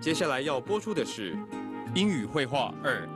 接下来要播出的是英语绘画二。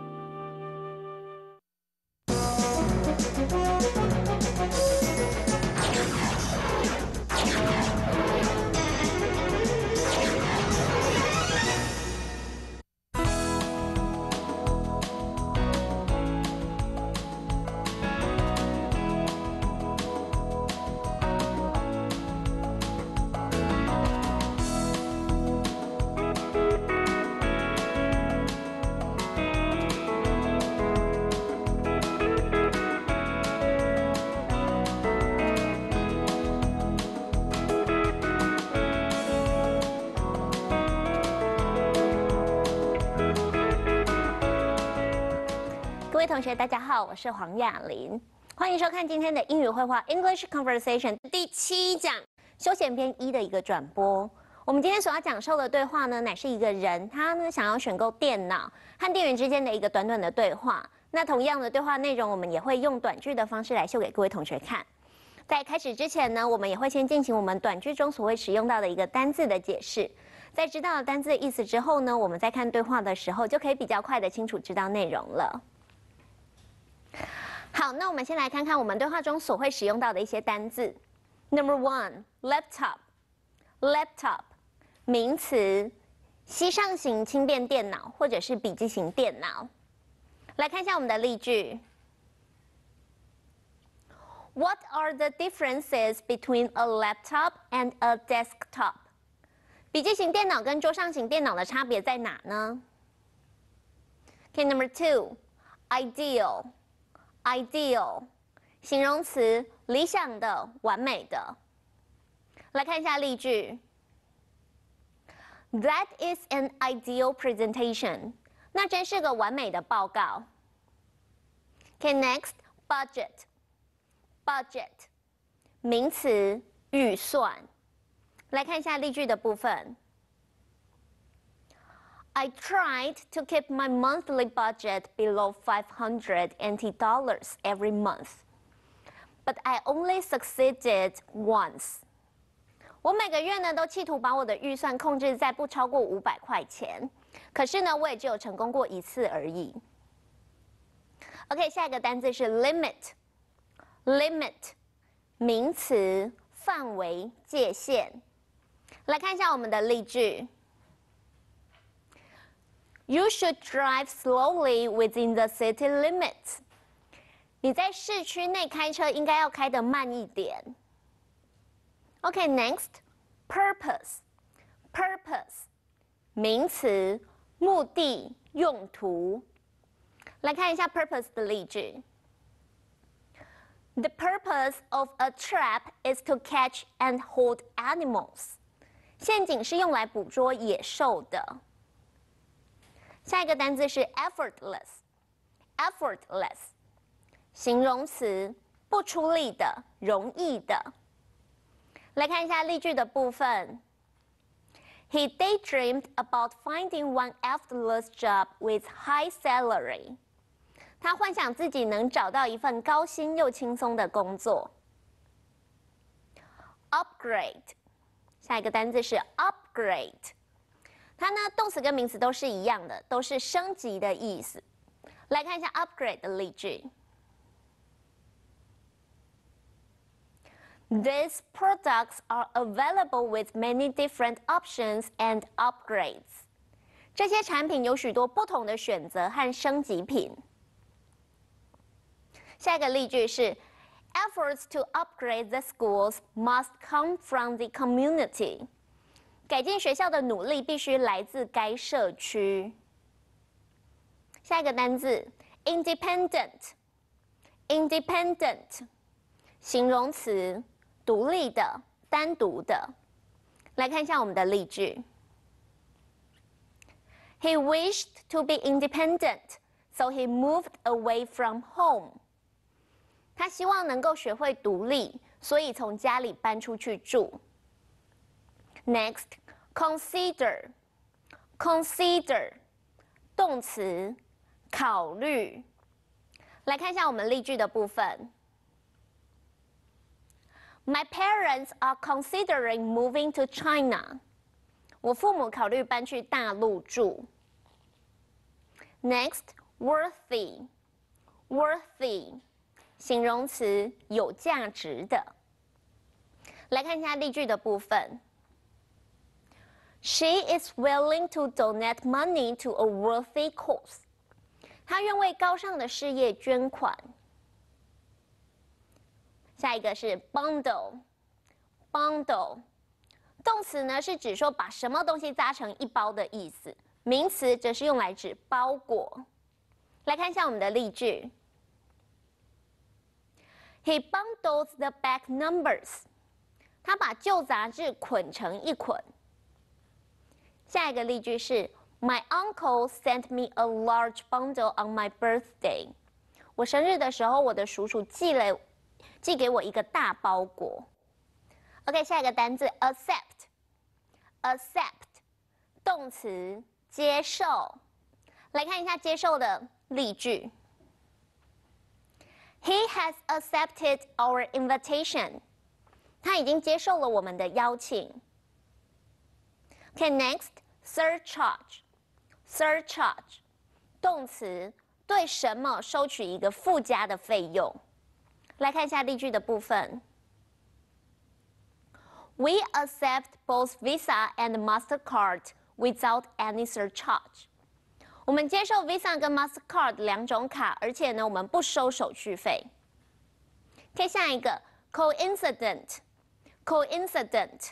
是黄雅玲，欢迎收看今天的英语绘画 English Conversation 第七讲休闲篇一的一个转播。我们今天所要讲授的对话呢，乃是一个人他呢想要选购电脑和店员之间的一个短短的对话。那同样的对话内容，我们也会用短句的方式来秀给各位同学看。在开始之前呢，我们也会先进行我们短句中所会使用到的一个单字的解释。在知道了单字的意思之后呢，我们在看对话的时候，就可以比较快的清楚知道内容了。好，那我们先来看看我们对话中所会使用到的一些单字。Number one, laptop. Laptop，名词，膝上型轻便电脑或者是笔记型电脑。来看一下我们的例句。What are the differences between a laptop and a desktop？笔记型电脑跟桌上型电脑的差别在哪呢？Okay, number two, ideal. Ideal，形容词，理想的、完美的。来看一下例句。That is an ideal presentation。那真是个完美的报告。Okay, next, budget. Budget，名词，预算。来看一下例句的部分。I tried to keep my monthly budget below 500 NT dollars every month, but I only succeeded once. 我每个月呢都企图把我的预算控制在不超过五百块钱，可是呢我也只有成功过一次而已。OK，下一个单词是 limit。limit 名词，范围、界限。来看一下我们的例句。 You should drive slowly within the city limits. 你在市区内开车应该要开得慢一点。Okay, next, purpose. Purpose 名词，目的、用途。来看一下 purpose 的例句。The purpose of a trap is to catch and hold animals. 陷阱是用来捕捉野兽的。 下一个单词是 effortless，effortless，形容词，不出力的，容易的。来看一下例句的部分。He daydreamed about finding one effortless job with high salary。他幻想自己能找到一份高薪又轻松的工作。Upgrade，下一个单词是 upgrade。它呢，动词跟名词都是一样的，都是升级的意思。来看一下 upgrade 的例句。These products are available with many different options and upgrades。这些产品有许多不同的选择和升级品。下一个例句是：Efforts to upgrade the schools must come from the community。 改进学校的努力必须来自该社区。下一个单字，independent，independent，形容词，独立的，单独的。来看一下我们的例句。He wished to be independent, so he moved away from home. 他希望能够学会独立，所以从家里搬出去住。Next, consider, consider，动词，考虑。来看一下我们例句的部分。My parents are considering moving to China. 我父母考虑搬去大陆住。Next, worthy, worthy，形容词，有价值的。来看一下例句的部分。 She is willing to donate money to a worthy cause。她愿为高尚的事业捐款。下一个是 bundle，bundle，动词呢是指说把什么东西扎成一包的意思，名词则是用来指包裹。来看一下我们的例句：He bundles the back numbers。他把旧杂志捆成一捆。下一个例句是：My uncle sent me a large bundle on my birthday。我生日的时候，我的叔叔寄了寄给我一个大包裹。OK，下一个单字 accept，accept 动词接受。来看一下接受的例句：He has accepted our invitation。他已经接受了我们的邀请。Okay, next, surcharge. Surcharge，动词，对什么收取一个附加的费用。来看一下例句的部分。We accept both Visa and Mastercard without any surcharge。我们接受 Visa 跟 Mastercard 两种卡，而且呢，我们不收手续费。看下一个，coincident。coincident，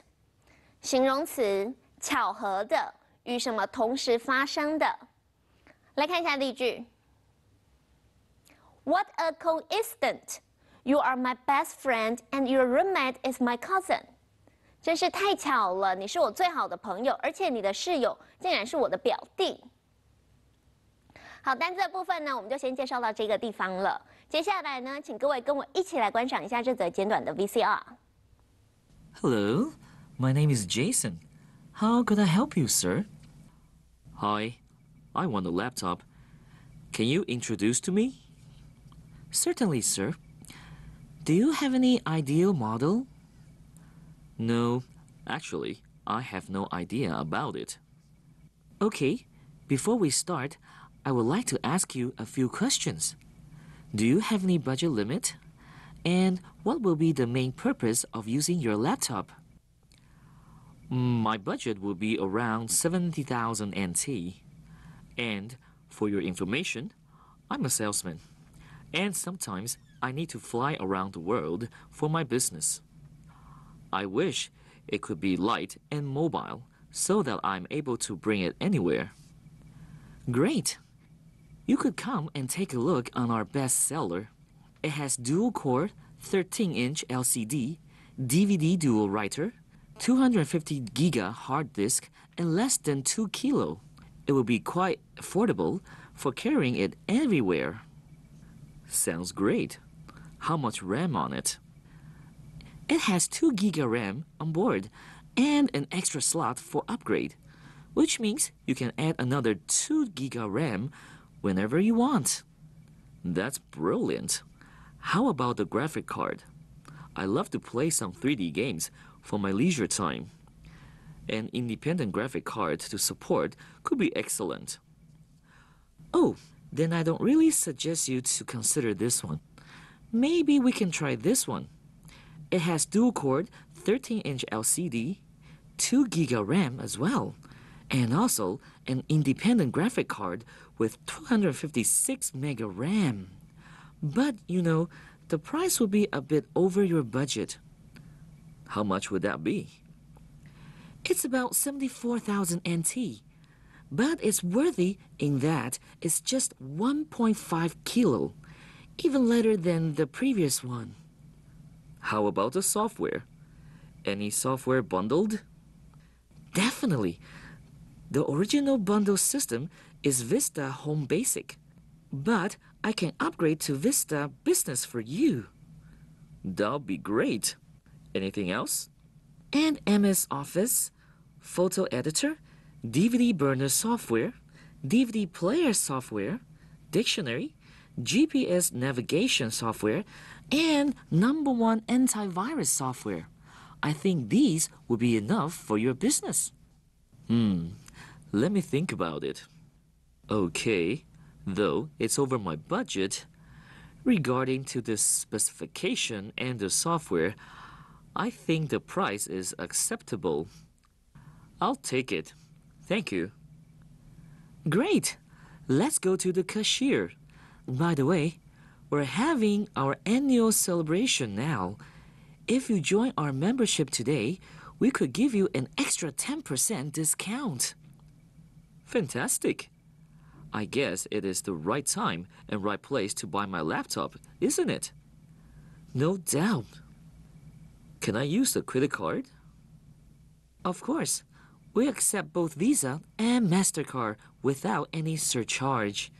形容词， 巧合的，与什么同时发生的。来看一下例句。What a coincidence! You are my best friend, and your roommate is my cousin. 真是太巧了，你是我最好的朋友，而且你的室友竟然是我的表弟。好，单词的部分呢，我们就先介绍到这个地方了。接下来呢，请各位跟我一起来观赏一下这则简短的 VCR。Hello, my name is Jason. How could I help you, sir? Hi, I want a laptop. Can you introduce to me? Certainly, sir. Do you have any ideal model? No, actually, I have no idea about it. Okay, before we start, I would like to ask you a few questions. Do you have any budget limit? And what will be the main purpose of using your laptop? Mm, my budget will be around 70,000 NT. And for your information, I'm a salesman. And sometimes I need to fly around the world for my business. I wish it could be light and mobile so that I'm able to bring it anywhere. Great! You could come and take a look on our best seller. It has dual core 13 inch LCD, DVD dual writer, 250 giga hard disk, and less than 2 kilo. It will be quite affordable for carrying it everywhere. Sounds great. How much RAM on it? It has 2 giga RAM on board and an extra slot for upgrade, which means you can add another 2 giga RAM whenever you want. That's brilliant. How about the graphic card? I love to play some 3D games for my leisure time. An independent graphic card to support could be excellent. Oh, then I don't really suggest you to consider this one. Maybe we can try this one. It has dual core 13 inch LCD, 2 GB RAM as well, and also an independent graphic card with 256 mega RAM. But, you know, the price will be a bit over your budget. How much would that be? It's about 74,000 NT. But it's worthy in that it's just 1.5 kilo, even lighter than the previous one. How about the software? Any software bundled? Definitely. The original bundle system is Vista Home Basic. But I can upgrade to Vista Business for you. That'll be great. Anything else? And MS Office, photo editor, DVD burner software, DVD player software, dictionary, GPS navigation software, and number one antivirus software. I think these will be enough for your business. Hmm, let me think about it. Okay, though it's over my budget, regarding to the specification and the software, I think the price is acceptable. I'll take it. Thank you. Great. Let's go to the cashier. By the way, we're having our annual celebration now. If you join our membership today, we could give you an extra 10% discount. Fantastic. I guess it is the right time and right place to buy my laptop, isn't it? No doubt. Can I use the credit card? Of course. We accept both Visa and MasterCard without any surcharge.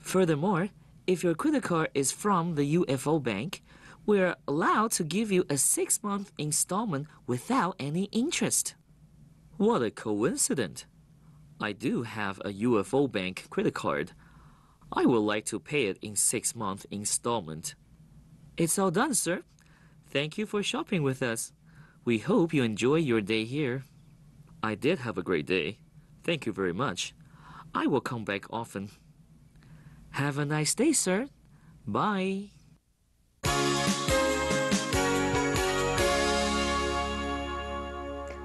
Furthermore, if your credit card is from the UFO bank, we're allowed to give you a six month installment without any interest. What a coincidence! I do have a UFO bank credit card. I would like to pay it in six month installment. It's all done, sir. Thank you for shopping with us. We hope you enjoy your day here. I did have a great day. Thank you very much. I will come back often. Have a nice day, sir. Bye.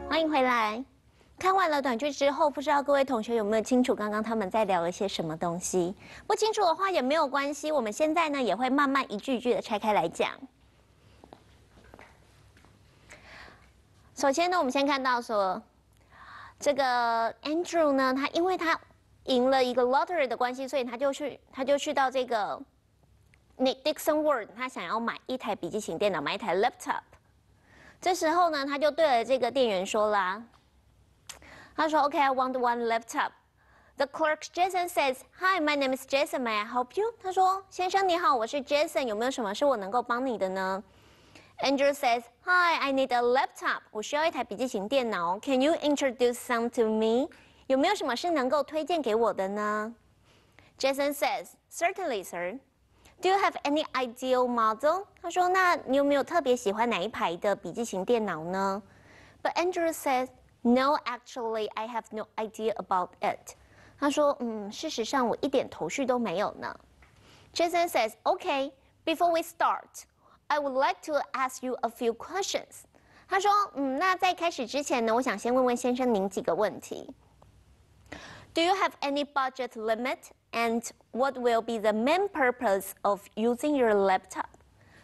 欢迎回来。看完了短剧之后，不知道各位同学有没有清楚刚刚他们在聊了些什么东西？不清楚的话也没有关系，我们现在呢也会慢慢一句一句的拆开来讲。 首先呢，我们先看到说，这个 Andrew 呢，他因为他赢了一个 lottery 的关系，所以他就去他就去到这个 Nick Dixon Word，他想要买一台笔记型电脑，买一台 laptop。这时候呢，他就对了这个店员说啦，他说：“OK, I want one laptop.” The clerk Jason says, "Hi, my name is Jason. May I help you?" 他说：“先生你好，我是 Jason，有没有什么是我能够帮你的呢 ？”Andrew says, "Hi, I need a laptop. 我需要一台笔记型电脑。Can you introduce some to me? 有没有什么是能够推荐给我的呢？Jason says, "Certainly, sir." Do you have any ideal model？他说：“那你有没有特别喜欢哪一排的笔记型电脑呢？”But Andrew says, "No, actually, I have no idea about it." 他说：“嗯，事实上我一点头绪都没有呢。” Jason says, "Okay, before we start, I would like to ask you a few questions." 他说：“嗯，那在开始之前呢，我想先问问先生您几个问题。Do you have any budget limit? And what will be the main purpose of using your laptop？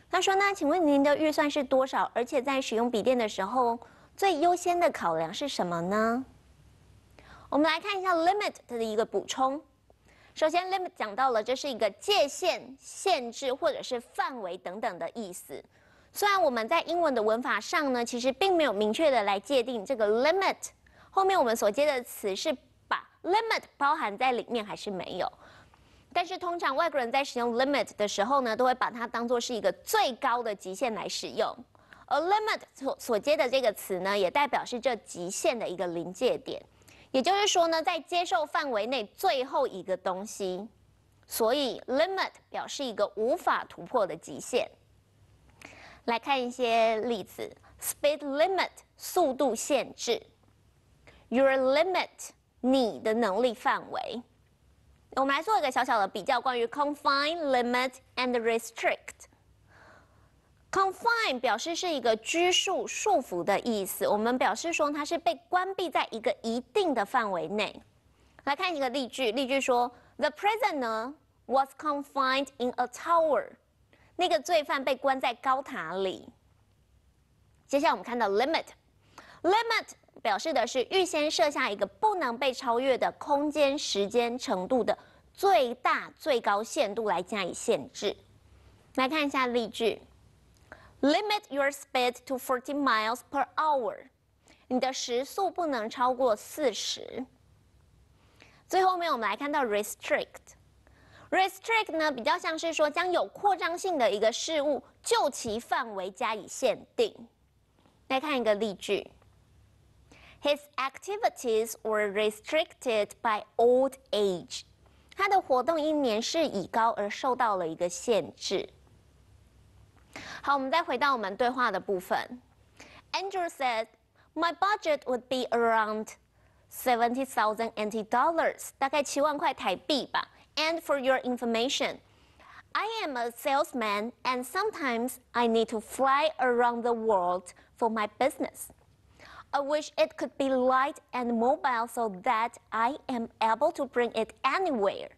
他说：“那请问您的预算是多少？而且在使用笔电的时候，最优先的考量是什么呢？”我们来看一下 limit 的一个补充。首先，limit 讲到了这是一个界限、限制或者是范围等等的意思。虽然我们在英文的文法上呢，其实并没有明确的来界定这个 limit，后面我们所接的词是把 limit 包含在里面还是没有？但是通常外国人在使用 limit 的时候呢，都会把它当做是一个最高的极限来使用。而 limit 所所接的这个词呢，也代表是这极限的一个临界点。也就是说呢，在接受范围内最后一个东西，所以 limit 表示一个无法突破的极限。来看一些例子：speed limit 速度限制，your limit 你的能力范围。我们来做一个小小的比较，关于 confine、limit and restrict。Confine 表示是一个拘束、束缚的意思，我们表示说它是被关闭在一个一定的范围内。来看一个例句，例句说：The prisoner was confined in a tower。那个罪犯被关在高塔里。接下来我们看到 limit，limit 表示的是预先设下一个不能被超越的空间、时间程度的最大、最高限度来加以限制。来看一下例句：Limit your speed to forty miles per hour。你的时速不能超过四十。最后面我们来看到 restrict。restrict 呢，比较像是说将有扩张性的一个事物就其范围加以限定。来看一个例句：His activities were restricted by old age。他的活动因年事已高而受到了一个限制。好，我们再回到我们对话的部分。Andrew said, "My budget would be around seventy thousand NT dollars，大概七万块台币吧。And for your information, I am a salesman, and sometimes I need to fly around the world for my business. I wish it could be light and mobile so that I am able to bring it anywhere.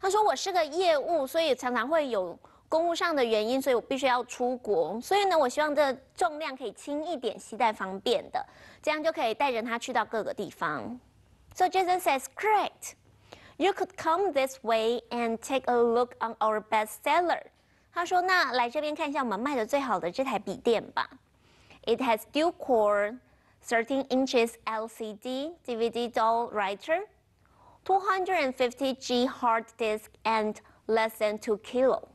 他说我是个业务，所以常常会有 公务上的原因，所以我必须要出国。所以呢，我希望这重量可以轻一点，携带方便的，这样就可以带着它去到各个地方。So Jason says, "Great, you could come this way and take a look on our bestseller." 他说：“那来这边看一下我们卖的最好的这台笔电吧。It has dual core, 13 inches LCD DVD doll writer, 250G hard disk, and less than two kilo.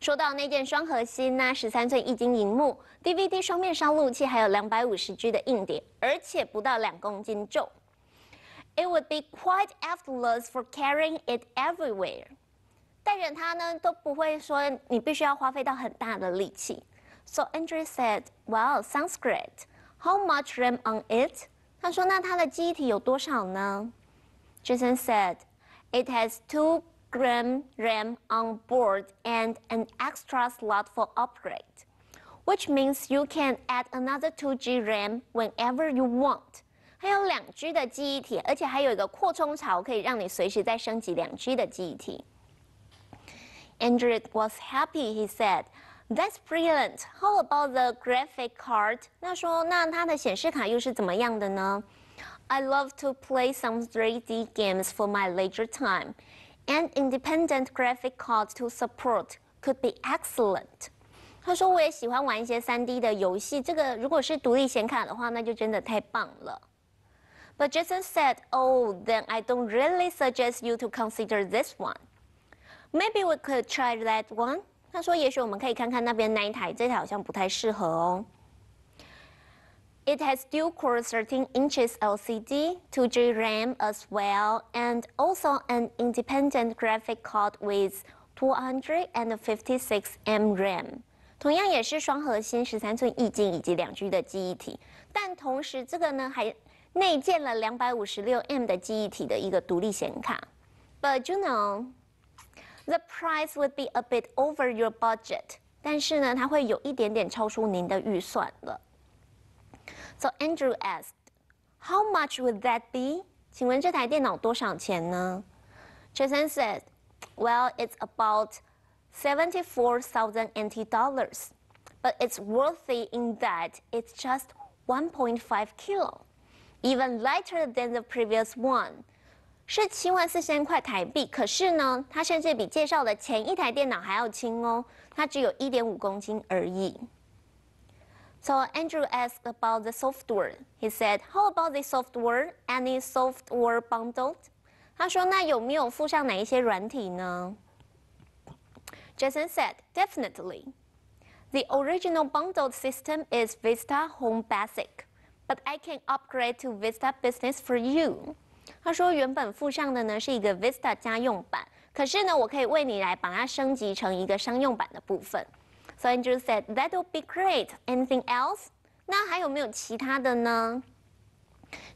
说到那件双核心那十三寸液晶荧幕，DVD 双面烧录器，还有两百五十 G 的硬碟，而且不到两公斤重。It would be quite effortless for carrying it everywhere。带着它呢都不会说你必须要花费到很大的力气。So Andrew said, "Well, sounds great. How much RAM on it?" 他说那它的记忆体有多少呢？Jason said, "It has two gram RAM on board and an extra slot for upgrade, which means you can add another 2G RAM whenever you want. 还有两 G 的记忆体，而且还有一个扩充槽，可以让你随时再升级两 G 的记忆体。Andrew was happy. He said, "That's brilliant. How about the graphic card?" 那说，那它的显示卡又是怎么样的呢？I love to play some 3D games for my leisure time. An independent graphic card to support could be excellent。他说我也喜欢玩一些 3D 的游戏，这个如果是独立显卡的话，那就真的太棒了。But Jason said, "Oh, then I don't really suggest you to consider this one. Maybe we could try that one." 他说，也许我们可以看看那边那一台，这台好像不太适合哦。 It has dual-core 13 inches LCD, 2G RAM as well, and also an independent graphic card with 256 M RAM。同样也是双核心、十三寸液晶以及两 G 的记忆体，但同时这个呢还内建了两百五十六 M 的记忆体的一个独立显卡。But you know, the price would be a bit over your budget。但是呢，它会有一点点超出您的预算了。 So Andrew asked, "How much would that be?" 请问这台电脑多少钱呢？Jason said, "Well, it's about seventy-four thousand NT dollars, but it's worthy in that it's just 1.5 kilo, even lighter than the previous one." 是七万四千块台币，可是呢，它甚至比介绍的前一台电脑还要轻哦，它只有一点五公斤而已。 So Andrew asked about the software. He said, "How about the software? Any software bundled?" 他说，那有没有附上哪一些软体呢？Jason said, "Definitely. The original bundled system is Vista Home Basic, but I can upgrade to Vista Business for you." 他说，原本附上的呢是一个 Vista 家用版，可是呢，我可以为你来把它升级成一个商用版的部分。 So Andrew said, "That would be great. Anything else?" 那还有没有其他的呢？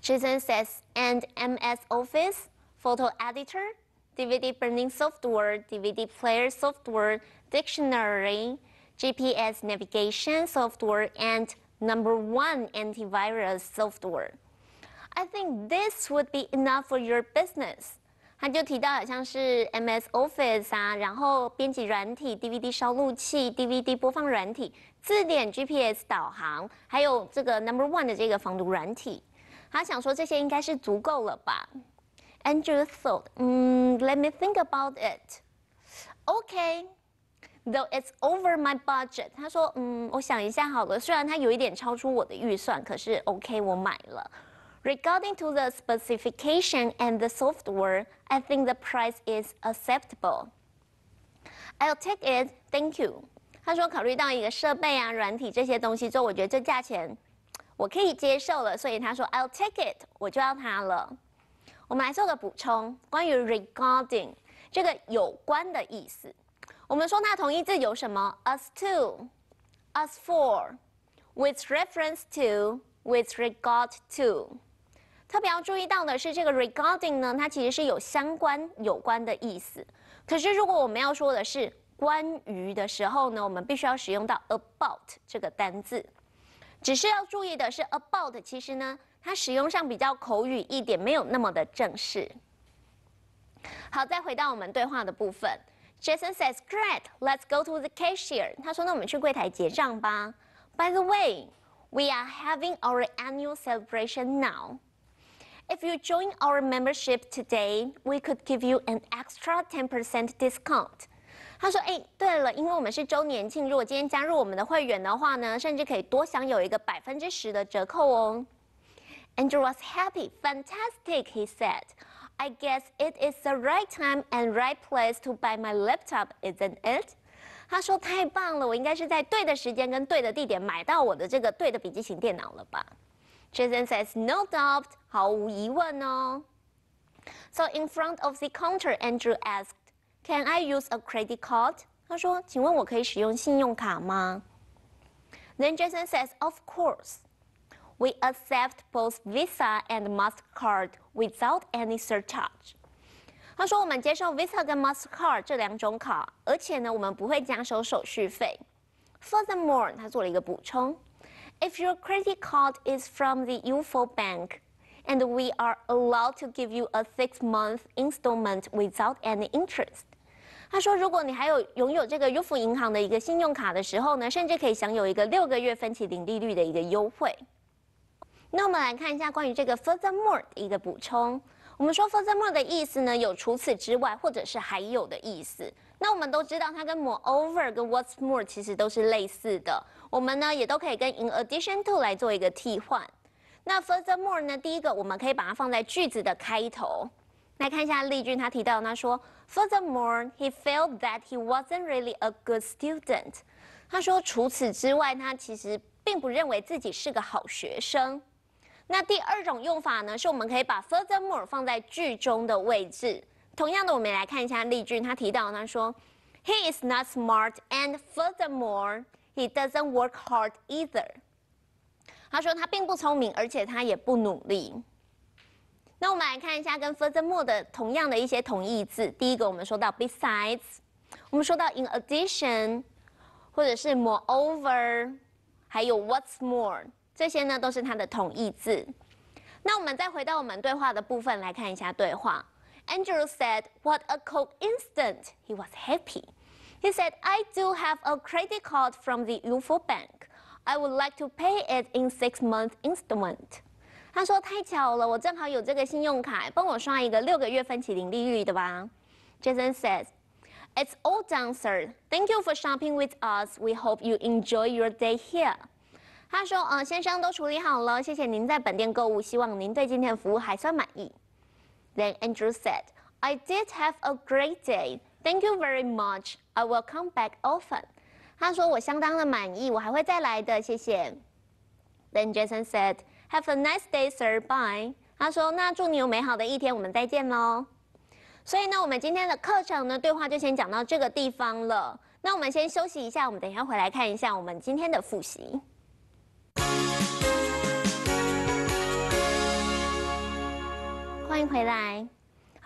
Jason says, "And MS Office, photo editor, DVD printing software, DVD player software, dictionary, GPS navigation software, and number one antivirus software. I think this would be enough for your business." 他就提到好像是 MS Office 啊，然后编辑软体、DVD 烧录器、DVD 播放软体、字典、GPS 导航，还有这个 Number One 的这个防毒软体。他想说这些应该是足够了吧？Andrew thought, 嗯，Let me think about it。OK，though it's over my budget. 他说，嗯，我想一下好了，虽然它有一点超出我的预算，可是 OK，我买了。Regarding to the specification and the software, I think the price is acceptable. I'll take it, thank you. 他说，考虑到一个设备啊、软体这些东西之后，我觉得这价钱我可以接受了，所以他说 I'll take it，我就要它了。我们来做个补充，关于 regarding 这个有关的意思。我们说它同义字有什么？as to, as for, with reference to, with regard to。 特别要注意到的是，这个 regarding 呢，它其实是有相关、有关的意思。可是如果我们要说的是关于的时候呢，我们必须要使用到 about 这个单字。只是要注意的是，about 其实呢，它使用上比较口语一点，没有那么的正式。好，再回到我们对话的部分。Jason says, "Great, let's go to the cashier." 他说：“那我们去柜台结账吧。” By the way, we are having our annual celebration now. If you join our membership today, we could give you an extra 10% discount. 他说：“哎，对了，因为我们是周年庆，如果今天加入我们的会员的话呢，甚至可以多享有一个百分之十的折扣哦。” Andrew was happy. Fantastic, he said. I guess it is the right time and right place to buy my laptop, isn't it? 他说：“太棒了，我应该是在对的时间跟对的地点买到我的这个对的笔记型电脑了吧 ？”Jason says, "No doubt，毫无疑问哦。So in front of the counter, Andrew asked, "Can I use a credit card?" 他说：“请问我可以使用信用卡吗？”Then Jason says, "Of course." We accept both Visa and Mastercard without any surcharge。他说我们接受 Visa 跟 Mastercard 这两种卡，而且呢，我们不会加收手续费。Furthermore，他做了一个补充 ：If your credit card is from the UFO Bank, and we are allowed to give you a six-month installment without any interest。他说，如果你还有拥有这个 UFO 银行的一个信用卡的时候呢，甚至可以享有一个六个月分期零利率的一个优惠。那我们来看一下关于这个 furthermore 的一个补充。我们说 furthermore 的意思呢，有除此之外，或者是还有的意思。那我们都知道，它跟 moreover 跟 what's more 其实都是类似的。我们呢也都可以跟 in addition to 来做一个替换。那 furthermore 呢，第一个我们可以把它放在句子的开头。来看一下丽君，他提到他说，furthermore he felt that he wasn't really a good student。他说除此之外，他其实并不认为自己是个好学生。那第二种用法呢，是我们可以把 furthermore 放在句中的位置。同样的，我们来看一下丽君，他提到他说，He is not smart and furthermore he doesn't work hard either。他说他并不聪明，而且他也不努力。那我们来看一下跟 furthermore 的同样的一些同义字。第一个，我们说到 besides，我们说到 in addition，或者是 moreover，还有 what's more。这些呢都是它的同义字。那我们再回到我们对话的部分来看一下对话。Andrew said, "What a coincidence!" He was happy. He said, "I do have a credit card from the UFO Bank. I would like to pay it in six-month installment." 他说：“太巧了，我正好有这个信用卡，帮我刷一个六个月分期零利率的吧。” Jason says, "It's all done, sir. Thank you for shopping with us. We hope you enjoy your day here." 他说：“呃，先生都处理好了，谢谢您在本店购物，希望您对今天的服务还算满意。” Then Andrew said, "I did have a great day. Thank you very much. I will come back often." 他说：“我相当的满意，我还会再来的，谢谢。” Then Jason said, "Have a nice day, sir. Bye." 他说：“那祝你有美好的一天，我们再见喽。”所以呢，我们今天的课程呢，对话就先讲到这个地方了。那我们先休息一下，我们等一下回来看一下我们今天的复习。欢迎回来。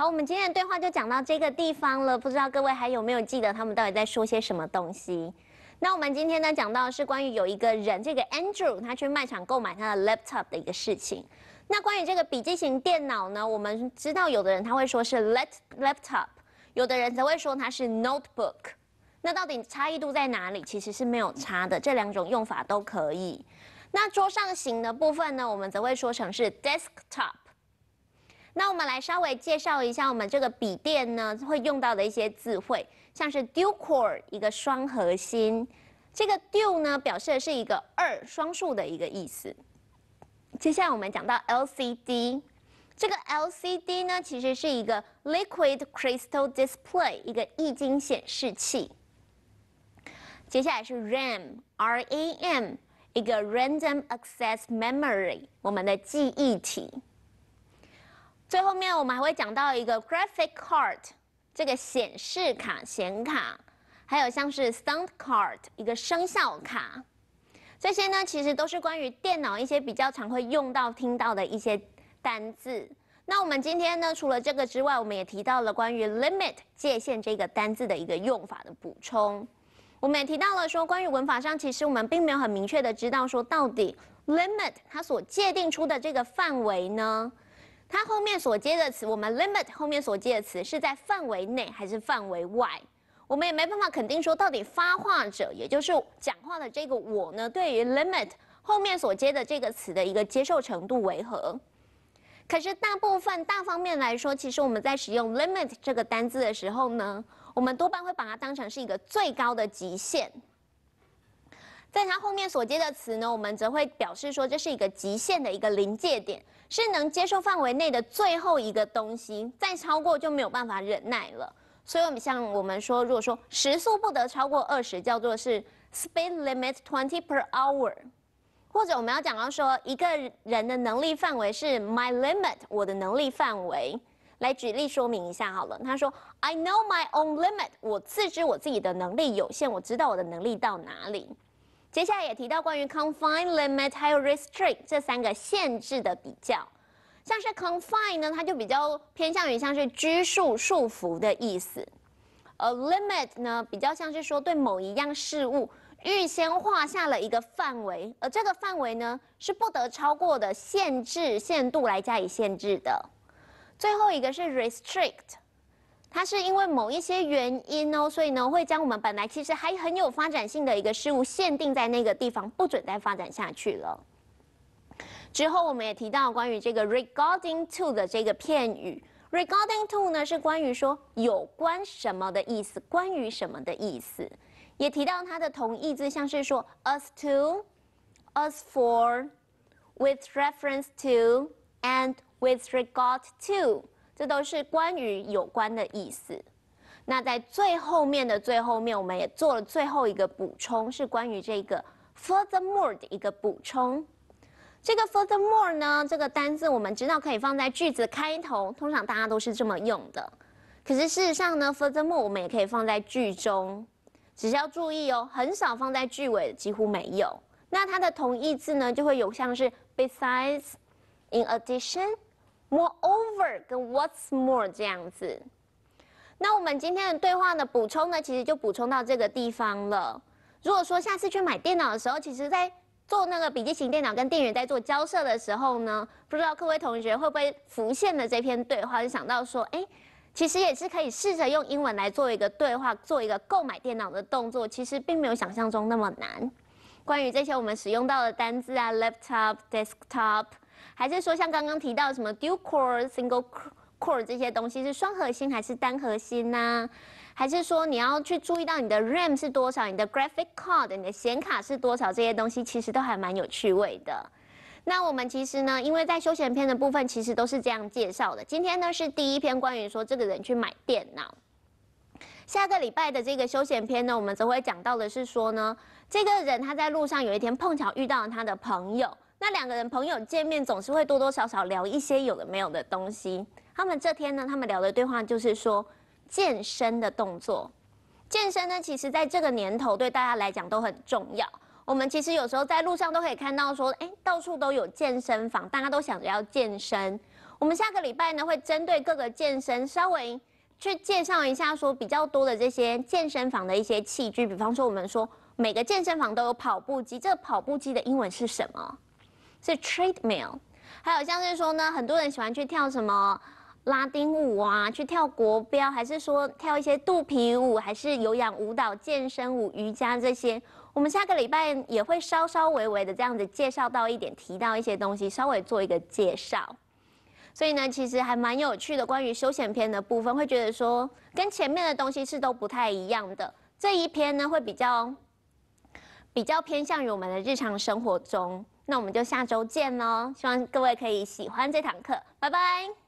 好，我们今天的对话就讲到这个地方了。不知道各位还有没有记得他们到底在说些什么东西？那我们今天呢讲到是关于有一个人，这个 Andrew，他去卖场购买他的 laptop 的一个事情。那关于这个笔记型电脑呢，我们知道有的人他会说是 let laptop，有的人则会说它是 notebook。那到底差异度在哪里？其实是没有差的，这两种用法都可以。那桌上型的部分呢，我们则会说成是 desktop。那我们来稍微介绍一下我们这个笔电呢会用到的一些字汇，像是 dual core 一个双核心，这个 dual 呢表示的是一个二双数的一个意思。接下来我们讲到 LCD，这个 LCD 呢其实是一个 liquid crystal display 一个液晶显示器。接下来是 RAM，R-A-M 一个 random access memory 我们的记忆体。最后面我们还会讲到一个 graphic card，这个显示卡、显卡，还有像是 sound card，一个声效卡，这些呢其实都是关于电脑一些比较常会用到、听到的一些单字。那我们今天呢，除了这个之外，我们也提到了关于 limit 界限这个单字的一个用法的补充。我们也提到了说，关于文法上，其实我们并没有很明确的知道说，到底 limit 它所界定出的这个范围呢，它后面所接的词，我们 limit 后面所接的词是在范围内还是范围外？我们也没办法肯定说，到底发话者，也就是讲话的这个我呢，对于 limit 后面所接的这个词的一个接受程度为何？可是大部分大方面来说，其实我们在使用 limit 这个单字的时候呢，我们多半会把它当成是一个最高的极限。在它后面所接的词呢，我们则会表示说这是一个极限的一个临界点，是能接受范围内的最后一个东西，再超过就没有办法忍耐了。所以，我们像我们说，如果说时速不得超过二十，叫做是 speed limit twenty per hour。或者我们要讲到说，一个人的能力范围是 my limit，我的能力范围。来举例说明一下好了。他说，I know my own limit，我自知我自己的能力有限，我知道我的能力到哪里。接下来也提到关于 confine、limit 还有 restrict 这三个限制的比较。像是 confine 呢，它就比较偏向于像是拘束、束缚的意思。而 limit 呢，比较像是说对某一样事物。预先画下了一个范围，而这个范围呢是不得超过的限制限度来加以限制的。最后一个是 restrict，它是因为某一些原因哦，所以呢会将我们本来其实还很有发展性的一个事物限定在那个地方，不准再发展下去了。之后我们也提到关于这个 regarding to 的这个片语，regarding to 呢是关于说有关什么的意思，关于什么的意思。也提到它的同义字，像是说 as to、as for、with reference to and with regard to，这都是关于有关的意思。那在最后面的最后面，我们也做了最后一个补充，是关于这个 furthermore 的一个补充。这个 furthermore 呢，这个单字我们知道可以放在句子开头，通常大家都是这么用的。可是事实上呢，furthermore 我们也可以放在句中。只是要注意哦，很少放在句尾，几乎没有。那它的同义字呢，就会有像是 besides、in addition、moreover 跟 what's more 这样子。那我们今天的对话呢补充呢，其实就补充到这个地方了。如果说下次去买电脑的时候，其实在做那个笔记型电脑跟店员在做交涉的时候呢，不知道各位同学会不会浮现了这篇对话，就想到说，哎。其实也是可以试着用英文来做一个对话，做一个购买电脑的动作。其实并没有想象中那么难。关于这些我们使用到的单字啊，laptop、desktop，还是说像刚刚提到什么 dual core、single core 这些东西是双核心还是单核心呢？还是说你要去注意到你的 RAM 是多少，你的 graphic card、你的显卡是多少这些东西，其实都还蛮有趣味的。那我们其实呢，因为在休闲篇的部分，其实都是这样介绍的。今天呢是第一篇关于说这个人去买电脑。下个礼拜的这个休闲篇呢，我们则会讲到的是说呢，这个人他在路上有一天碰巧遇到了他的朋友。那两个人朋友见面总是会多多少少聊一些有的没有的东西。他们这天呢，他们聊的对话就是说健身的动作。健身呢，其实在这个年头对大家来讲都很重要。我们其实有时候在路上都可以看到，说，哎，到处都有健身房，大家都想着要健身。我们下个礼拜呢，会针对各个健身稍微去介绍一下，说比较多的这些健身房的一些器具。比方说，我们说每个健身房都有跑步机，这个跑步机的英文是什么？是 treadmill。还有像是说呢，很多人喜欢去跳什么拉丁舞啊，去跳国标，还是说跳一些肚皮舞，还是有氧舞蹈、健身舞、瑜伽这些。我们下个礼拜也会稍稍微微的这样子介绍到一点，提到一些东西，稍微做一个介绍。所以呢，其实还蛮有趣的。关于休闲篇的部分，会觉得说跟前面的东西是都不太一样的。这一篇呢，会比较比较偏向于我们的日常生活中。那我们就下周见喽，希望各位可以喜欢这堂课，拜拜。